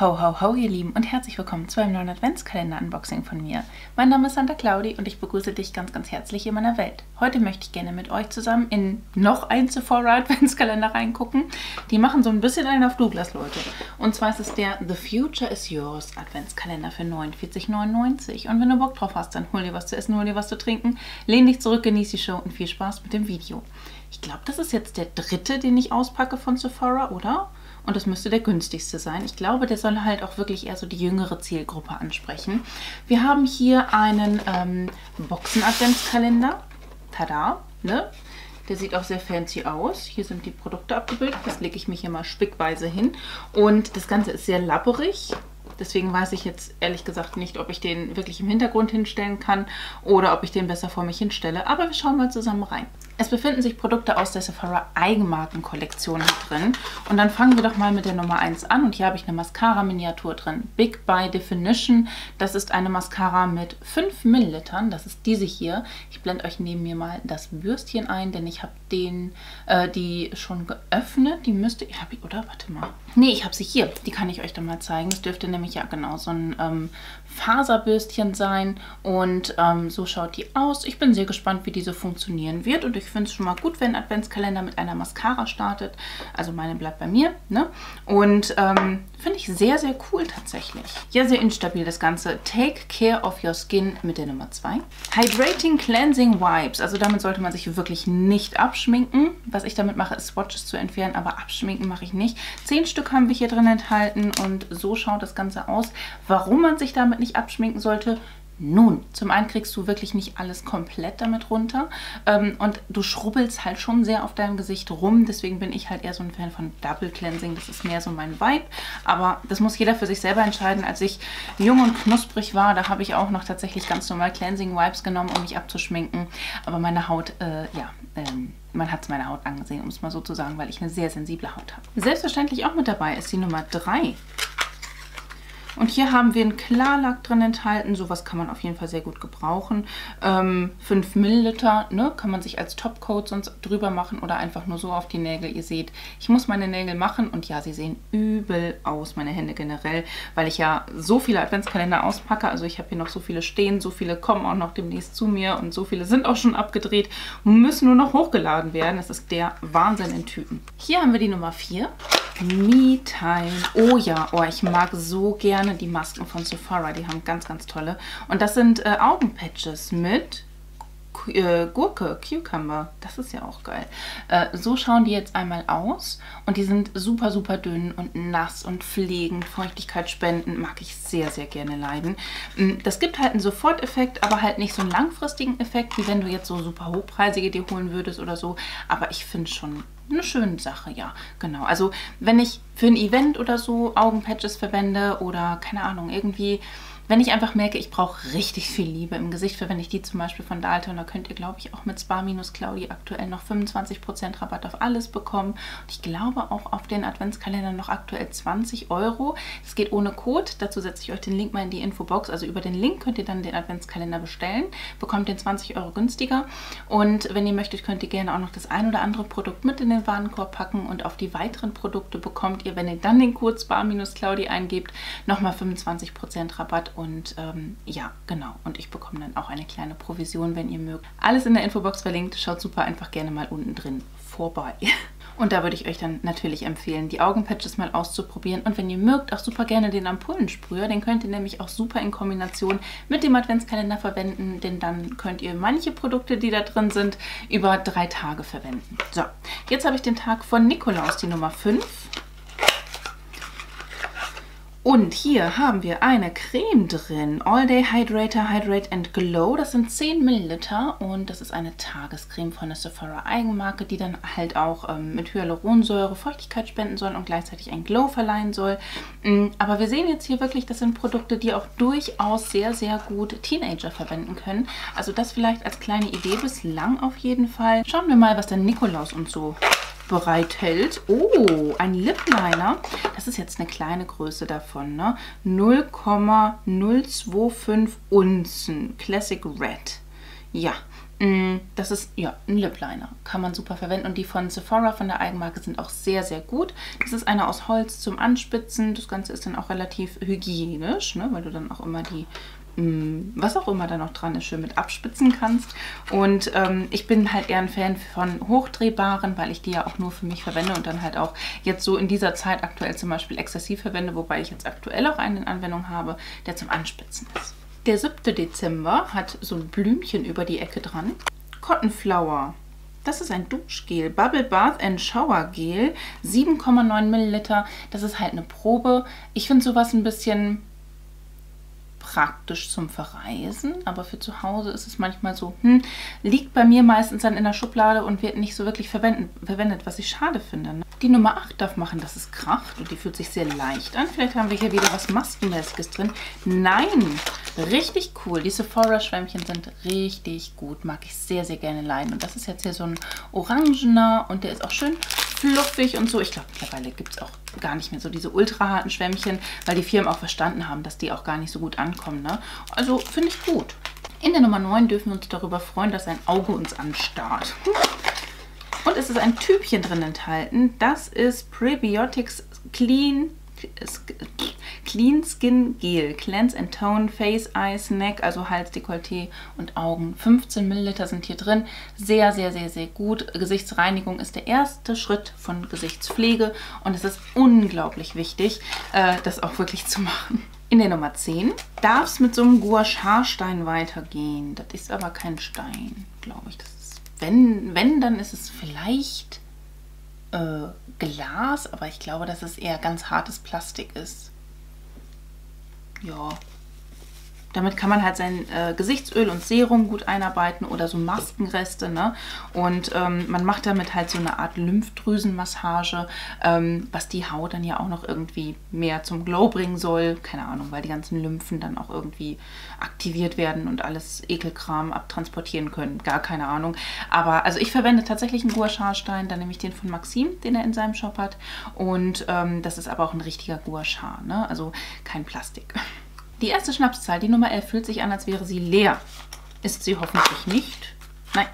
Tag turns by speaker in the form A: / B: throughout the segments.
A: Ho, ho, ho, ihr Lieben und herzlich willkommen zu einem neuen Adventskalender-Unboxing von mir. Mein Name ist Santa Claudi und ich begrüße dich ganz, ganz herzlich in meiner Welt. Heute möchte ich gerne mit euch zusammen in noch ein Sephora Adventskalender reingucken. Die machen so ein bisschen einen auf Douglas, Leute. Und zwar ist es der The Future is Yours Adventskalender für 49,99. Und wenn du Bock drauf hast, dann hol dir was zu essen, hol dir was zu trinken, lehn dich zurück, genieß die Show und viel Spaß mit dem Video. Ich glaube, das ist jetzt der dritte, den ich auspacke von Sephora, oder? Und das müsste der günstigste sein. Ich glaube, der soll halt auch wirklich eher so die jüngere Zielgruppe ansprechen. Wir haben hier einen ähm, Boxen-Adventskalender. Tada, ne? Der sieht auch sehr fancy aus. Hier sind die Produkte abgebildet. Das lege ich mich hier mal spickweise hin. Und das Ganze ist sehr lapperig. Deswegen weiß ich jetzt ehrlich gesagt nicht, ob ich den wirklich im Hintergrund hinstellen kann oder ob ich den besser vor mich hinstelle. Aber wir schauen mal zusammen rein. Es befinden sich Produkte aus der Sephora Eigenmarkenkollektion drin. Und dann fangen wir doch mal mit der Nummer 1 an. Und hier habe ich eine Mascara-Miniatur drin. Big by Definition. Das ist eine Mascara mit 5 Millilitern. Das ist diese hier. Ich blende euch neben mir mal das Bürstchen ein, denn ich habe den, äh, die schon geöffnet. Die müsste, ich habe oder? Warte mal. Nee, ich habe sie hier. Die kann ich euch dann mal zeigen. Das dürfte nämlich ja genau so ein ähm, Faserbürstchen sein. Und ähm, so schaut die aus. Ich bin sehr gespannt, wie diese funktionieren wird. Und ich finde es schon mal gut, wenn ein Adventskalender mit einer Mascara startet. Also meine bleibt bei mir. Ne? Und ähm, finde ich sehr, sehr cool tatsächlich. Ja, sehr instabil das Ganze. Take Care of Your Skin mit der Nummer 2. Hydrating Cleansing Wipes. Also damit sollte man sich wirklich nicht abschminken. Was ich damit mache, ist Swatches zu entfernen, aber abschminken mache ich nicht. Zehn Stück haben wir hier drin enthalten und so schaut das Ganze aus. Warum man sich damit nicht abschminken sollte, nun, zum einen kriegst du wirklich nicht alles komplett damit runter ähm, und du schrubbelst halt schon sehr auf deinem Gesicht rum. Deswegen bin ich halt eher so ein Fan von Double Cleansing. Das ist mehr so mein Vibe. Aber das muss jeder für sich selber entscheiden. Als ich jung und knusprig war, da habe ich auch noch tatsächlich ganz normal Cleansing Wipes genommen, um mich abzuschminken. Aber meine Haut, äh, ja, ähm, man hat es meiner Haut angesehen, um es mal so zu sagen, weil ich eine sehr sensible Haut habe. Selbstverständlich auch mit dabei ist die Nummer 3. Und hier haben wir einen Klarlack drin enthalten. Sowas kann man auf jeden Fall sehr gut gebrauchen. Ähm, 5 Milliliter, ne, kann man sich als Topcoat sonst drüber machen oder einfach nur so auf die Nägel. Ihr seht, ich muss meine Nägel machen und ja, sie sehen übel aus, meine Hände generell, weil ich ja so viele Adventskalender auspacke. Also ich habe hier noch so viele stehen, so viele kommen auch noch demnächst zu mir und so viele sind auch schon abgedreht und müssen nur noch hochgeladen werden. Das ist der Wahnsinn in Tüten. Hier haben wir die Nummer 4. Me-Time. Oh ja, oh, ich mag so gerne die Masken von Sephora. Die haben ganz, ganz tolle. Und das sind äh, Augenpatches mit äh, Gurke, Cucumber. Das ist ja auch geil. Äh, so schauen die jetzt einmal aus. Und die sind super, super dünn und nass und pflegend, Feuchtigkeit spenden. Mag ich sehr, sehr gerne leiden. Mm, das gibt halt einen Soforteffekt, aber halt nicht so einen langfristigen Effekt, wie wenn du jetzt so super hochpreisige dir holen würdest oder so. Aber ich finde schon eine schöne Sache, ja, genau. Also wenn ich für ein Event oder so Augenpatches verwende oder keine Ahnung, irgendwie wenn ich einfach merke, ich brauche richtig viel Liebe im Gesicht, verwende ich die zum Beispiel von Dalton. Da könnt ihr, glaube ich, auch mit Spa-Claudi aktuell noch 25% Rabatt auf alles bekommen. Und ich glaube auch auf den Adventskalender noch aktuell 20 Euro. Es geht ohne Code. Dazu setze ich euch den Link mal in die Infobox. Also über den Link könnt ihr dann den Adventskalender bestellen. Bekommt den 20 Euro günstiger. Und wenn ihr möchtet, könnt ihr gerne auch noch das ein oder andere Produkt mit in den Warenkorb packen. Und auf die weiteren Produkte bekommt ihr, wenn ihr dann den Code Spa-Claudi eingebt, nochmal 25% Rabatt und ähm, ja, genau. Und ich bekomme dann auch eine kleine Provision, wenn ihr mögt. Alles in der Infobox verlinkt. Schaut super einfach gerne mal unten drin vorbei. Und da würde ich euch dann natürlich empfehlen, die Augenpatches mal auszuprobieren. Und wenn ihr mögt, auch super gerne den Ampullensprüher. Den könnt ihr nämlich auch super in Kombination mit dem Adventskalender verwenden. Denn dann könnt ihr manche Produkte, die da drin sind, über drei Tage verwenden. So, jetzt habe ich den Tag von Nikolaus, die Nummer 5. Und hier haben wir eine Creme drin. All Day Hydrator Hydrate and Glow. Das sind 10 Milliliter und das ist eine Tagescreme von der Sephora Eigenmarke, die dann halt auch ähm, mit Hyaluronsäure Feuchtigkeit spenden soll und gleichzeitig ein Glow verleihen soll. Mm, aber wir sehen jetzt hier wirklich, das sind Produkte, die auch durchaus sehr, sehr gut Teenager verwenden können. Also das vielleicht als kleine Idee bislang auf jeden Fall. Schauen wir mal, was der Nikolaus uns so bereithält. Oh, ein Lip Liner. Das ist jetzt eine kleine Größe davon. Ne? 0,025 Unzen. Classic Red. Ja, Mm, das ist ja ein Lip Liner. Kann man super verwenden. Und die von Sephora von der Eigenmarke sind auch sehr, sehr gut. Das ist einer aus Holz zum Anspitzen. Das Ganze ist dann auch relativ hygienisch, ne? weil du dann auch immer die was auch immer da noch dran ist, schön mit abspitzen kannst. Und ähm, ich bin halt eher ein Fan von hochdrehbaren, weil ich die ja auch nur für mich verwende und dann halt auch jetzt so in dieser Zeit aktuell zum Beispiel exzessiv verwende, wobei ich jetzt aktuell auch einen in Anwendung habe, der zum Anspitzen ist. Der 7. Dezember hat so ein Blümchen über die Ecke dran. Cotton Flower. Das ist ein Duschgel. Bubble Bath and Shower Gel. 7,9 Milliliter. Das ist halt eine Probe. Ich finde sowas ein bisschen praktisch zum Verreisen, aber für zu Hause ist es manchmal so, hm, liegt bei mir meistens dann in der Schublade und wird nicht so wirklich verwendet, was ich schade finde. Ne? Die Nummer 8 darf machen, dass es kracht und die fühlt sich sehr leicht an. Vielleicht haben wir hier wieder was Maskenmäßiges drin. Nein, richtig cool. Die Sephora-Schwämmchen sind richtig gut, mag ich sehr, sehr gerne leiden. Und das ist jetzt hier so ein orangener und der ist auch schön fluffig und so. Ich glaube, mittlerweile gibt es auch gar nicht mehr so diese ultra harten Schwämmchen, weil die Firmen auch verstanden haben, dass die auch gar nicht so gut ankommen. Ne? Also finde ich gut. In der Nummer 9 dürfen wir uns darüber freuen, dass ein Auge uns anstarrt. Und es ist ein Typchen drin enthalten. Das ist Prebiotics Clean Clean Skin Gel. Cleanse and Tone, Face, Eyes, Neck, also Hals, Dekolleté und Augen. 15 Milliliter sind hier drin. Sehr, sehr, sehr, sehr gut. Gesichtsreinigung ist der erste Schritt von Gesichtspflege und es ist unglaublich wichtig, äh, das auch wirklich zu machen. In der Nummer 10 darf es mit so einem Gouache-Haarstein weitergehen. Das ist aber kein Stein, glaube ich. Das ist, wenn, wenn, dann ist es vielleicht äh, Glas, aber ich glaube, dass es eher ganz hartes Plastik ist. Ja, damit kann man halt sein äh, Gesichtsöl und Serum gut einarbeiten oder so Maskenreste. Ne? Und ähm, man macht damit halt so eine Art Lymphdrüsenmassage, ähm, was die Haut dann ja auch noch irgendwie mehr zum Glow bringen soll. Keine Ahnung, weil die ganzen Lymphen dann auch irgendwie aktiviert werden und alles Ekelkram abtransportieren können. Gar keine Ahnung. Aber also ich verwende tatsächlich einen Gouache-Stein. Dann nehme ich den von Maxim, den er in seinem Shop hat. Und ähm, das ist aber auch ein richtiger Gouache, ne? also kein Plastik. Die erste Schnapszahl, die Nummer 11, fühlt sich an, als wäre sie leer. Ist sie hoffentlich nicht. Nein.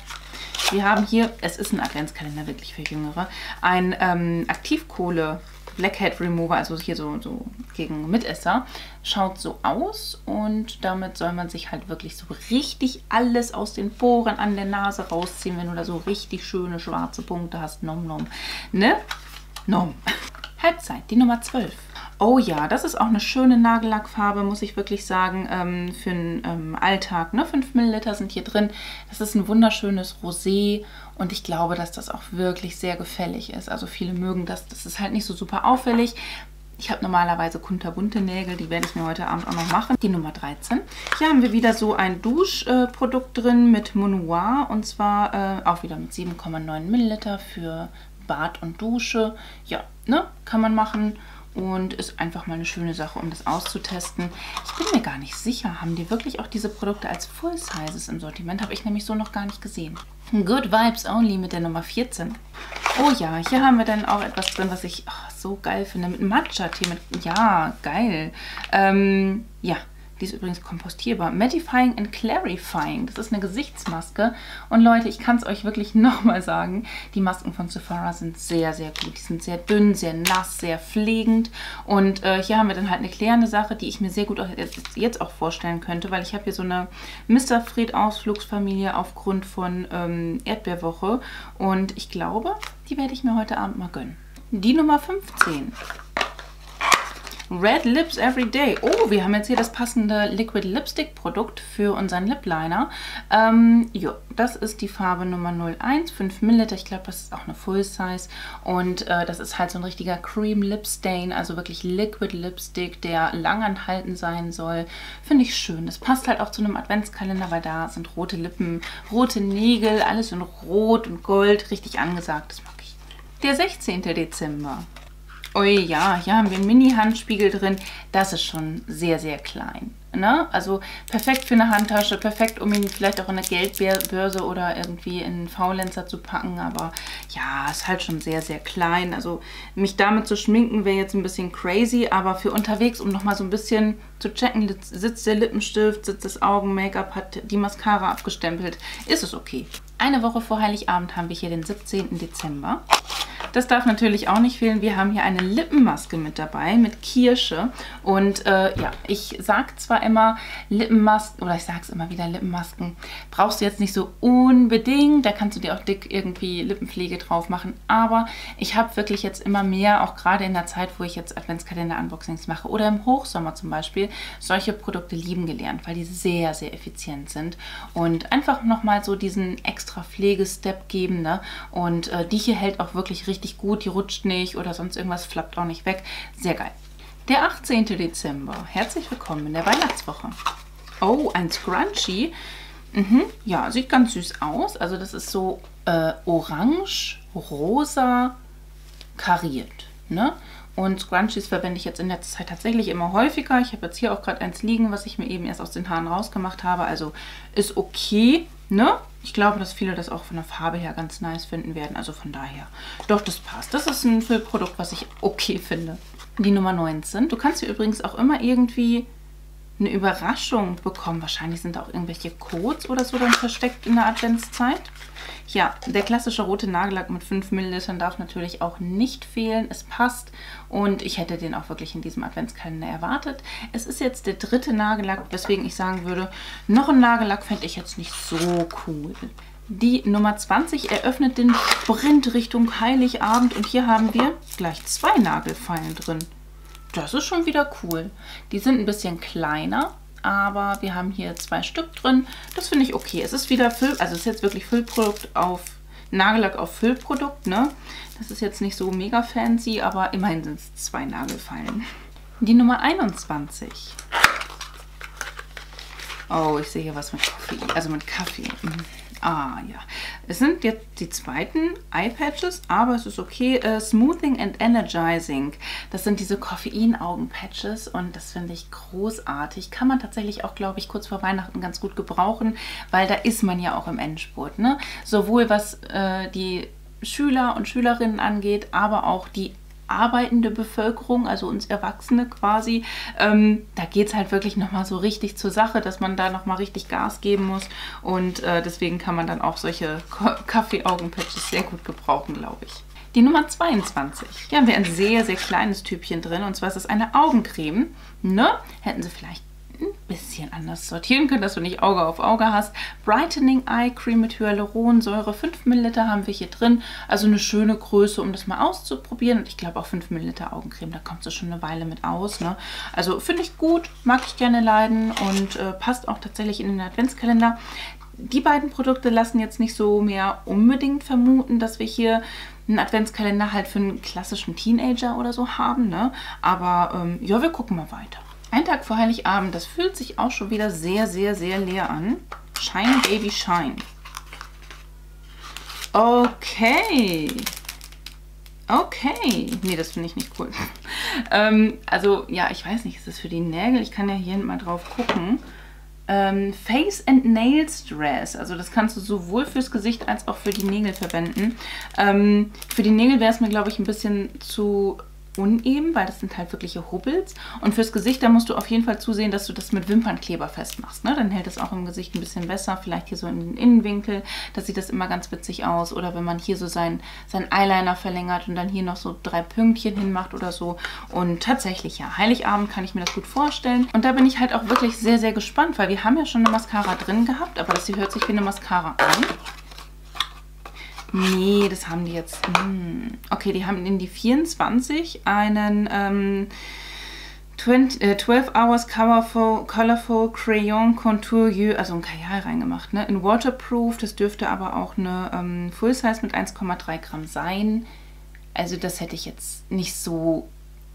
A: Wir haben hier, es ist ein Adventskalender wirklich für Jüngere, ein ähm, Aktivkohle Blackhead Remover, also hier so, so gegen Mitesser, schaut so aus und damit soll man sich halt wirklich so richtig alles aus den Poren an der Nase rausziehen, wenn du da so richtig schöne schwarze Punkte hast. Nom nom. Ne? Nom. Halbzeit, die Nummer 12. Oh ja, das ist auch eine schöne Nagellackfarbe, muss ich wirklich sagen, ähm, für den ähm, Alltag. Ne? 5 Milliliter sind hier drin. Das ist ein wunderschönes Rosé und ich glaube, dass das auch wirklich sehr gefällig ist. Also viele mögen das. Das ist halt nicht so super auffällig. Ich habe normalerweise kunterbunte Nägel, die werde ich mir heute Abend auch noch machen. Die Nummer 13. Hier haben wir wieder so ein Duschprodukt drin mit Monoir und zwar äh, auch wieder mit 7,9 Milliliter für Bad und Dusche. Ja, ne, kann man machen und ist einfach mal eine schöne Sache, um das auszutesten. Ich bin mir gar nicht sicher, haben die wirklich auch diese Produkte als Full Sizes im Sortiment? Habe ich nämlich so noch gar nicht gesehen. Good Vibes Only mit der Nummer 14. Oh ja, hier haben wir dann auch etwas drin, was ich oh, so geil finde. Mit Matcha-Tee. Ja, geil. Ähm, ja, die ist übrigens kompostierbar. Mattifying and Clarifying. Das ist eine Gesichtsmaske. Und Leute, ich kann es euch wirklich nochmal sagen, die Masken von Sephora sind sehr, sehr gut. Die sind sehr dünn, sehr nass, sehr pflegend. Und äh, hier haben wir dann halt eine klärende Sache, die ich mir sehr gut auch jetzt auch vorstellen könnte, weil ich habe hier so eine Mr. Fred Ausflugsfamilie aufgrund von ähm, Erdbeerwoche. Und ich glaube, die werde ich mir heute Abend mal gönnen. Die Nummer 15. Red Lips Every Day. Oh, wir haben jetzt hier das passende Liquid Lipstick Produkt für unseren Lip Liner. Ähm, jo, das ist die Farbe Nummer 01, 5 ml. Ich glaube, das ist auch eine Full Size. Und äh, das ist halt so ein richtiger Cream Lip Stain, also wirklich Liquid Lipstick, der langanhaltend sein soll. Finde ich schön. Das passt halt auch zu einem Adventskalender, weil da sind rote Lippen, rote Nägel, alles in Rot und Gold. Richtig angesagt, das mag ich. Der 16. Dezember. Oh ja, hier haben wir einen Mini-Handspiegel drin. Das ist schon sehr, sehr klein. Ne? Also perfekt für eine Handtasche, perfekt, um ihn vielleicht auch in eine Geldbörse oder irgendwie in einen Faulenzer zu packen. Aber ja, ist halt schon sehr, sehr klein. Also mich damit zu schminken wäre jetzt ein bisschen crazy, aber für unterwegs, um nochmal so ein bisschen zu checken, sitzt der Lippenstift, sitzt das Augen-Make-up, hat die Mascara abgestempelt, ist es okay. Eine Woche vor Heiligabend haben wir hier den 17. Dezember. Das darf natürlich auch nicht fehlen. Wir haben hier eine Lippenmaske mit dabei, mit Kirsche. Und äh, ja, ich sage zwar immer Lippenmasken, oder ich sage es immer wieder, Lippenmasken brauchst du jetzt nicht so unbedingt. Da kannst du dir auch dick irgendwie Lippenpflege drauf machen. Aber ich habe wirklich jetzt immer mehr, auch gerade in der Zeit, wo ich jetzt Adventskalender-Unboxings mache oder im Hochsommer zum Beispiel, solche Produkte lieben gelernt, weil die sehr, sehr effizient sind. Und einfach nochmal so diesen extra Pflegestep geben. Ne? Und äh, die hier hält auch wirklich richtig richtig gut, die rutscht nicht oder sonst irgendwas flappt auch nicht weg. Sehr geil. Der 18. Dezember. Herzlich willkommen in der Weihnachtswoche. Oh, ein Scrunchie. Mhm, ja, sieht ganz süß aus. Also das ist so äh, orange, rosa, kariert. Ne? Und Scrunchies verwende ich jetzt in letzter Zeit tatsächlich immer häufiger. Ich habe jetzt hier auch gerade eins liegen, was ich mir eben erst aus den Haaren rausgemacht habe. Also ist okay, ne? Ich glaube, dass viele das auch von der Farbe her ganz nice finden werden. Also von daher, doch, das passt. Das ist ein Füllprodukt, was ich okay finde. Die Nummer 19. Du kannst hier übrigens auch immer irgendwie eine Überraschung bekommen. Wahrscheinlich sind da auch irgendwelche Codes oder so dann versteckt in der Adventszeit. Ja, der klassische rote Nagellack mit 5 ml darf natürlich auch nicht fehlen. Es passt und ich hätte den auch wirklich in diesem Adventskalender erwartet. Es ist jetzt der dritte Nagellack, weswegen ich sagen würde, noch ein Nagellack fände ich jetzt nicht so cool. Die Nummer 20 eröffnet den Sprint Richtung Heiligabend und hier haben wir gleich zwei Nagelfeilen drin. Das ist schon wieder cool. Die sind ein bisschen kleiner, aber wir haben hier zwei Stück drin. Das finde ich okay. Es ist wieder Füll, also es ist jetzt wirklich Füllprodukt auf Nagellack auf Füllprodukt, ne? Das ist jetzt nicht so mega fancy, aber immerhin sind es zwei Nagelfeilen. Die Nummer 21. Oh, ich sehe hier was mit Kaffee, also mit Kaffee. Mhm. Ah, ja. Es sind jetzt die zweiten Eye-Patches, aber es ist okay. Uh, Smoothing and Energizing. Das sind diese Koffein-Augen-Patches und das finde ich großartig. Kann man tatsächlich auch, glaube ich, kurz vor Weihnachten ganz gut gebrauchen, weil da ist man ja auch im Endspurt. Ne? Sowohl was äh, die Schüler und Schülerinnen angeht, aber auch die arbeitende Bevölkerung, also uns Erwachsene quasi, ähm, da geht es halt wirklich nochmal so richtig zur Sache, dass man da nochmal richtig Gas geben muss. Und äh, deswegen kann man dann auch solche Kaffee-Augen-Patches sehr gut gebrauchen, glaube ich. Die Nummer 22. Hier haben wir ein sehr, sehr kleines Typchen drin. Und zwar ist es eine Augencreme. Ne? Hätten sie vielleicht ein bisschen anders sortieren können, dass du nicht Auge auf Auge hast. Brightening Eye Cream mit Hyaluronsäure, 5 ml haben wir hier drin. Also eine schöne Größe, um das mal auszuprobieren. Und ich glaube auch 5 ml Augencreme, da kommt es schon eine Weile mit aus. Ne? Also finde ich gut, mag ich gerne leiden und äh, passt auch tatsächlich in den Adventskalender. Die beiden Produkte lassen jetzt nicht so mehr unbedingt vermuten, dass wir hier einen Adventskalender halt für einen klassischen Teenager oder so haben. Ne? Aber ähm, ja, wir gucken mal weiter. Ein Tag vor Heiligabend, das fühlt sich auch schon wieder sehr, sehr, sehr leer an. Shine Baby Shine. Okay. Okay. Nee, das finde ich nicht cool. ähm, also, ja, ich weiß nicht, ist das für die Nägel? Ich kann ja hier mal drauf gucken. Ähm, Face and Nails Dress. Also das kannst du sowohl fürs Gesicht als auch für die Nägel verwenden. Ähm, für die Nägel wäre es mir, glaube ich, ein bisschen zu uneben, weil das sind halt wirkliche Hubbels. Und fürs Gesicht, da musst du auf jeden Fall zusehen, dass du das mit Wimpernkleber festmachst. Ne? Dann hält es auch im Gesicht ein bisschen besser. Vielleicht hier so in den Innenwinkel. Da sieht das immer ganz witzig aus. Oder wenn man hier so seinen sein Eyeliner verlängert und dann hier noch so drei Pünktchen hinmacht oder so. Und tatsächlich, ja, Heiligabend kann ich mir das gut vorstellen. Und da bin ich halt auch wirklich sehr, sehr gespannt, weil wir haben ja schon eine Mascara drin gehabt, aber das hier hört sich wie eine Mascara an. Nee, das haben die jetzt. Hm. Okay, die haben in die 24 einen ähm, 20, äh, 12 Hours Colorful, Colorful Crayon Contour Yeux, also ein Kajal reingemacht. Ne? In Waterproof, das dürfte aber auch eine ähm, Full Size mit 1,3 Gramm sein. Also das hätte ich jetzt nicht so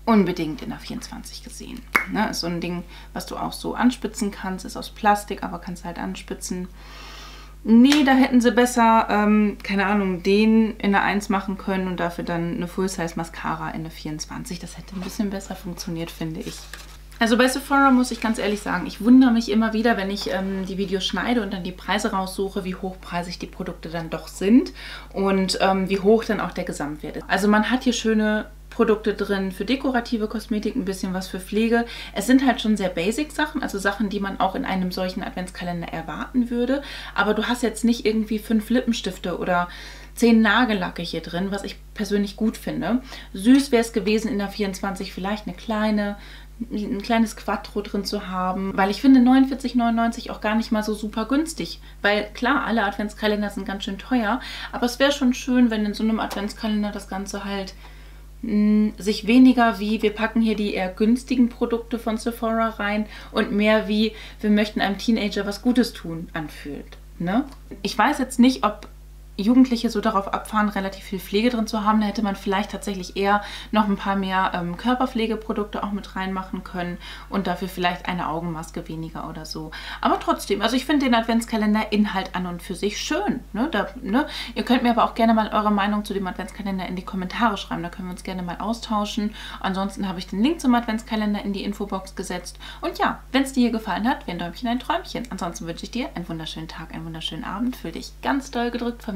A: unbedingt in der 24 gesehen. Ne? Ist so ein Ding, was du auch so anspitzen kannst. Ist aus Plastik, aber kannst halt anspitzen. Nee, da hätten sie besser, ähm, keine Ahnung, den in der 1 machen können und dafür dann eine Full-Size Mascara in der 24. Das hätte ein bisschen besser funktioniert, finde ich. Also bei Sephora muss ich ganz ehrlich sagen, ich wundere mich immer wieder, wenn ich ähm, die Videos schneide und dann die Preise raussuche, wie hochpreisig die Produkte dann doch sind und ähm, wie hoch dann auch der Gesamtwert ist. Also man hat hier schöne Produkte drin für dekorative Kosmetik, ein bisschen was für Pflege. Es sind halt schon sehr basic Sachen, also Sachen, die man auch in einem solchen Adventskalender erwarten würde. Aber du hast jetzt nicht irgendwie fünf Lippenstifte oder zehn Nagellacke hier drin, was ich persönlich gut finde. Süß wäre es gewesen in der 24 vielleicht eine kleine, ein kleines Quattro drin zu haben, weil ich finde 49,99 auch gar nicht mal so super günstig, weil klar, alle Adventskalender sind ganz schön teuer, aber es wäre schon schön, wenn in so einem Adventskalender das Ganze halt sich weniger wie, wir packen hier die eher günstigen Produkte von Sephora rein und mehr wie, wir möchten einem Teenager was Gutes tun, anfühlt. Ne? Ich weiß jetzt nicht, ob Jugendliche so darauf abfahren, relativ viel Pflege drin zu haben, da hätte man vielleicht tatsächlich eher noch ein paar mehr ähm, Körperpflegeprodukte auch mit reinmachen können und dafür vielleicht eine Augenmaske weniger oder so. Aber trotzdem, also ich finde den Adventskalender Inhalt an und für sich schön. Ne? Da, ne? Ihr könnt mir aber auch gerne mal eure Meinung zu dem Adventskalender in die Kommentare schreiben, da können wir uns gerne mal austauschen. Ansonsten habe ich den Link zum Adventskalender in die Infobox gesetzt. Und ja, wenn es dir hier gefallen hat, wäre ein Däumchen ein Träumchen. Ansonsten wünsche ich dir einen wunderschönen Tag, einen wunderschönen Abend. Fühl dich ganz doll gedrückt von